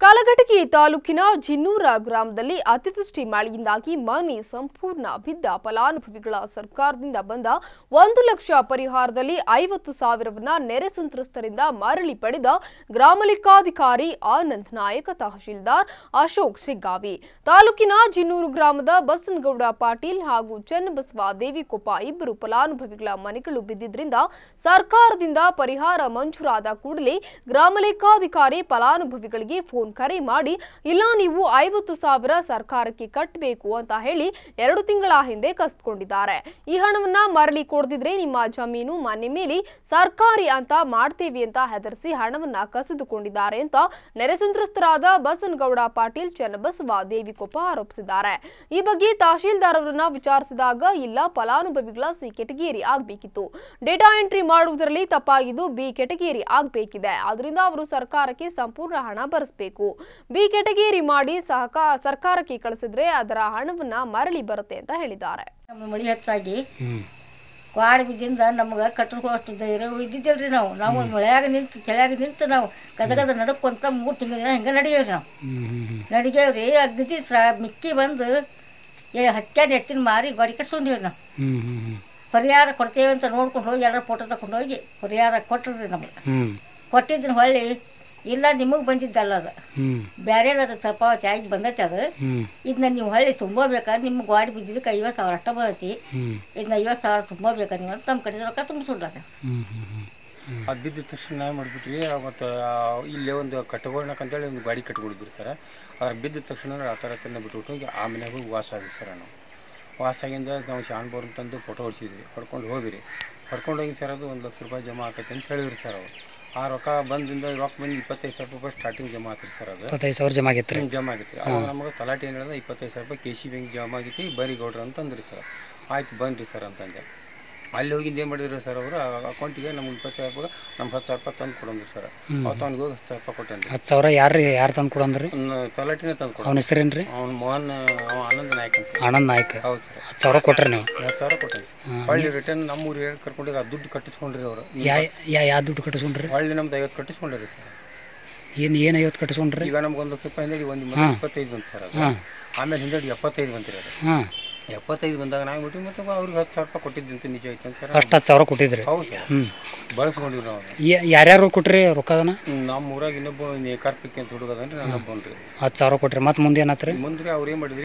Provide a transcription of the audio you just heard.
ಕಲಘಟಕಿ ತಾಲೂಕಿನ ಜಿನ್ನೂರ ಗ್ರಾಮದಲ್ಲಿ ಅತಿವೃಷ್ಟಿ ಮಳೆಯಿಂದಾಗಿ ಮನೆ ಸಂಪೂರ್ಣ ಬಿದ್ದ ಫಲಾನುಭವಿಗಳ ಸರ್ಕಾರದಿಂದ ಬಂದ ಒಂದು ಲಕ್ಷ ಪರಿಹಾರದಲ್ಲಿ ಐವತ್ತು ಸಾವಿರವನ್ನ ನೆರೆ ಸಂತ್ರಸ್ತರಿಂದ ಮರಳಿ ಪಡೆದ ಗ್ರಾಮಲೆಕ್ಕಾಧಿಕಾರಿ ಆನಂದ್ ನಾಯಕ ತಹಶೀಲ್ದಾರ್ ಅಶೋಕ್ ಸಿಗ್ಗಾವಿ. ತಾಲೂಕಿನ ಜಿನ್ನೂರು ಗ್ರಾಮದ ಬಸನಗೌಡ ಪಾಟೀಲ್ ಹಾಗೂ ಚನ್ನಬಸವ ದೇವಿಕೊಪ್ಪ ಇಬ್ಬರು ಫಲಾನುಭವಿಗಳ ಮನೆಗಳು ಬಿದ್ದಿದ್ರಿಂದ ಸರ್ಕಾರದಿಂದ ಪರಿಹಾರ ಮಂಜೂರಾದ ಕೂಡಲೇ ಗ್ರಾಮಲೆಕ್ಕಾಧಿಕಾರಿ ಫಲಾನುಭವಿಗಳಿಗೆ ಫೋನ್ ಕರೆ ಮಾಡಿ, ಇಲ್ಲ, ನೀವು ಐವತ್ತು ಸಾವಿರ ಸರ್ಕಾರಕ್ಕೆ ಕಟ್ಟಬೇಕು ಅಂತ ಹೇಳಿ ಎರಡು ತಿಂಗಳ ಹಿಂದೆ ಕಸ್ತುಕೊಂಡಿದ್ದಾರೆ. ಈ ಹಣವನ್ನ ಮರಳಿ ಕೊಡದಿದ್ರೆ ನಿಮ್ಮ ಜಮೀನು ಮನೆ ಮೇಲೆ ಸರ್ಕಾರಿ ಅಂತ ಮಾಡ್ತೇವೆ ಅಂತ ಹೆದರಿಸಿ ಹಣವನ್ನ ಕಸಿದುಕೊಂಡಿದ್ದಾರೆ ಅಂತ ನೆರೆ ಸಂತ್ರಸ್ತರಾದ ಬಸನಗೌಡ ಪಾಟೀಲ್ ಚನ್ನಬಸವ ದೇವಿಕೊಪ್ಪ ಆರೋಪಿಸಿದ್ದಾರೆ. ಈ ಬಗ್ಗೆ ತಹಶೀಲ್ದಾರ್ ಅವರನ್ನ ವಿಚಾರಿಸಿದಾಗ, ಇಲ್ಲ, ಫಲಾನುಭವಿಗಳ ಸಿ ಕೆಟಗೇರಿ ಆಗ್ಬೇಕಿತ್ತು. ಡೇಟಾ ಎಂಟ್ರಿ ಮಾಡುವುದರಲ್ಲಿ ತಪ್ಪಾಗಿದ್ದು ಬಿ ಕೆಟಗೇರಿ ಆಗಬೇಕಿದೆ. ಅದರಿಂದ ಅವರು ಸರ್ಕಾರಕ್ಕೆ ಸಂಪೂರ್ಣ ಹಣ ಭರಿಸಬೇಕು ಬಿ ಕೆಟಗೇರಿ ಮಾಡಿ ಸಹಕ ಸರ್ಕಾರಕ್ಕೆ ಕಳಿಸಿದ್ರೆ ಅದರ ಹಣವನ್ನ ಮರಳಿ ಬರುತ್ತೆ ಅಂತ ಹೇಳಿದ್ದಾರೆ. ನಮ್ಮ ಮಳೆ ಹೆಚ್ಚಾಗಿ ಕ್ವಾಡ್ ಬಿದ್ದಿಂದ ನಮ್ಗೆ ಕಟ್ಟುಕೊಳ್ಳೋಷ್ಟು ಧೈರ್ಯ ಇದ್ದಿದ್ದೇವ್ರಿ ನಾವು. ನಾವು ಮಳೆಯಾಗ ನಿಂತು ಚಳಿಯಾಗ ನಿಂತು ನಾವು ಗದಗದ ನಡ್ಕೊಂತ ಮೂರು ತಿಂಗಳ ದಿನ ಹಿಂಗೆ ರೀ ನಾವು. ನಡಿಗೇವ್ರಿ ಅಗ್ದಿ ಸ್ರ ಮಿಕ್ಕಿ ಬಂದು ಏ ಹಚ್ಚಾಡಿ ಎತ್ತಿನ ಮಾರಿ ಗಾಡಿ ಕಟ್ಸ್ಕೊಂಡಿವ್ರಿ ನಾವು. ಪರಿಹಾರ ಕೊಡ್ತೇವೆ ಅಂತ ನೋಡ್ಕೊಂಡು ಹೋಗಿ ಎಲ್ಲರ ಫೋಟೋ ತಗೊಂಡು ಹೋಗಿ ಪರಿಹಾರ ಕೊಟ್ರಿ ನಮ್ಗೆ. ಕೊಟ್ಟಿದ್ದನ್ನ ಹೊಳ್ಳಿ ಇಲ್ಲ ನಿಮಗೆ ಬಂದಿದ್ದಲ್ಲ ಅದು. ಬೇರೆದಾರ ತಪಾವತಿ ಆಗಿ ಬಂದೈತೆ ಅದು. ಇದನ್ನ ನೀವು ಹಳ್ಳಿ ತುಂಬೋಬೇಕಾದ್ರೆ ನಿಮ್ಗೆ ಗಾಡಿ ಬಿದ್ದಿದ್ದಕ್ಕೆ ಐವತ್ತು ಸಾವಿರ ಅಷ್ಟ ಬರ್ತೈತಿ ಇದನ್ನ ಐವತ್ತು ಸಾವಿರ ತುಂಬೋಬೇಕಾ ನೀವು ತಮ್ಮ ಕಡೆ ರೊಕ್ಕ ತುಂಬಿಸ್ಬಿಡ್ರ ಅದು ಬಿದ್ದ ತಕ್ಷಣ ಮಾಡಿಬಿಟ್ರಿ ಮತ್ತು ಇಲ್ಲೇ ಒಂದು ಕಟ್ಕೊಳ್ಬೇಕಂತೇಳಿ ಒಂದು ಗಾಡಿ ಕಟ್ಕೊಂಡಿದ್ರಿ ಸರ್. ಅದ್ರ ಬಿದ್ದ ತಕ್ಷಣ ಆ ಥರ ತಂದು ಬಿಟ್ಬಿಟ್ಟು ಆಮೇಲೆ ಆ ಹೋಗಿ ವಾಸ ಆಗಿ ಸರ್ ನಾವು. ವಾಸ ಆಗಿಂದ ನಾವು ಶಾನ್ ಬೋರ್ ತಂದು ಫೋಟೋ ಹೊಡ್ಸಿದ್ವಿ. ಹೊಡ್ಕೊಂಡು ಹೋಗಿರಿ ಹೊಡ್ಕೊಂಡು ಹೋಗಿ ಸರ್ ಅದು ಒಂದು ಲಕ್ಷ ರೂಪಾಯಿ ಜಮಾ ಆಕೈತೆ ಅಂತ ಹೇಳಿದ್ರಿ ಸರ್ ಅವರು. ಆ ರೊಕ್ಕ ಬಂದಿಂದ ರೊಕ್ಕ ಬಂದು ಇಪ್ಪತ್ತೈದು ಸಾವಿರ ರೂಪಾಯಿ ಸ್ಟಾರ್ಟಿಂಗ್ ಜಮಾ ಆತ್ರಿ ಸರ್ ಅದು. ಇಪ್ಪತ್ತೈದು ಸಾವಿರ ಜಮಾ ಆಗೈತೆ ರೀ ಹಿಂಗೆ ಜಮಾ ಆಗೈತಿ ಅವಾಗ ನಮಗೆ ತಲಾಟಿ ಏನು ಹೇಳಿದ್ರೆ ಇಪ್ಪತ್ತೈದು ಸಾವಿರ ರೂಪಾಯಿ ಕೆ ಸಿ ಬ್ಯಾಂಕ್ ಜಮಾ ಆಗೈತಿ ಬರೀ ಗೌಡ್ರ ಅಂತಂದ್ರಿ ಸರ್. ಆಯ್ತು ಬನ್ನಿರಿ ಸರ್ ಅಂತಂದೆ. ಅಲ್ಲಿ ಹೋಗಿ ಏನು ಮಾಡಿದ್ರು ಸರ್ ಅವರು ಅಕೌಂಟಿಗೆ ನಮ್ಗೆ ಇಪ್ಪತ್ತು ಸಾವಿರ ರೂಪಾಯಿ ನಮ್ಗೆ ಹತ್ತು ಸಾವಿರ ರೂಪಾಯಿ ತಂದು ಕೊಡಂದ್ರು ಸರ್. ಅವತ್ತು ಅವ್ನಿಗೆ ಹೋಗಿ ಹತ್ತು ಸಾವಿರ ರೂಪಾಯಿ ಕೊಟ್ಟನ್ರಿ ಹತ್ತು ಸಾವಿರ ಯಾರು ಯಾರು ತಂದು ಕೊಡಂದ್ರಿ? ಅವ್ನ ತಲಾಟಿನೇ ತಂದು ಕೊಡ ಅವ್ನ ಹೆಸರೇನು ರೀ ಅವ್ನು ಮೋಹನ್ ಅವ ಆನಂದ್ ನಾಯ್ಕ ಅಂತ. ಆನಂದ್ ನಾಯ್ಕ. ಹೌದು ಸರ್. ಹತ್ತು ಸಾವಿರ ಕೊಟ್ಟರೆ ನೀವು? ಹತ್ತು ಸಾವಿರ ಕೊಟ್ಟೆ ಹೊಳ್ಳಿ ರಿಟರ್ನ್ ನಮ್ಮ ಊರು ಹೇಳಿ ಕರ್ಕೊಂಡೋಗಿ ಆ ದುಡ್ಡು ಕಟ್ಟಿಸ್ಕೊಂಡ್ರಿ ಅವರು. ಯಾ ಯಾ ಯಾವ ದುಡ್ಡು ಕಟ್ಟಿಸ್ಕೊಂಡ್ರಿ? ಹೊಳ್ಳಿ ನಮ್ದು ಐವತ್ತು ಕಟ್ಟಿಸ್ಕೊಂಡ್ರಿ ಸರ್. ಏನು ಏನು ಐವತ್ತು ಕಟ್ಟಿಸ್ಕೊಂಡ್ರಿ? ಈಗ ನಮ್ಗೆ ಒಂದು ಲಕ್ಷ ರೂಪಾಯಿ ಹಿಂದೆ ಒಂದು ಇಪ್ಪತ್ತೈದು ಬಂತು ಸರ್ ಅದು. ಆಮೇಲೆ ಹಿಂದೆ ಎಪ್ಪತ್ತೈದು ಬಂತಿರಿ ಅದು ಹಾಂ. ಎಪ್ಪತ್ತೈದು ಬಂದಾಗ ನಾವು ಬಿಟ್ಟು ಮತ್ತೆ ಅವ್ರಿಗೆ ಹತ್ತು ಸಾವಿರ ರೂಪಾಯಿ ಕೊಟ್ಟಿದ್ದಂತೆ ನಿಜ ಐತೆ ಅಂತ ಸರ್. ಅಷ್ಟು ಹತ್ತು ಸಾವಿರ ಕೊಟ್ಟಿದ್ರಿ. ಹೌದು ಹ್ಞೂ ಬಳಸ್ಕೊಂಡಿವಿ ನಾವು. ಯಾರ್ಯಾರು ಕೊಟ್ರಿ ರೊಕ್ಕದನ ನಮ್ಮ ಊರಾಗ ಇನ್ನೊಬ್ಬ ನೇಕಾರ್ಪಿಕ್ ಅಂತ ಹುಡುಗದನ್ರಿ ನಾನು ಒಬ್ಬನ್ರಿ ಹತ್ತು ಸಾವಿರ ಕೊಟ್ರಿ. ಮತ್ತೆ ಮುಂದೆ ಏನಾತ್ರಿ? ಮುಂದೆ ಅವ್ರು ಏನು ಮಾಡಿದ್ರಿ?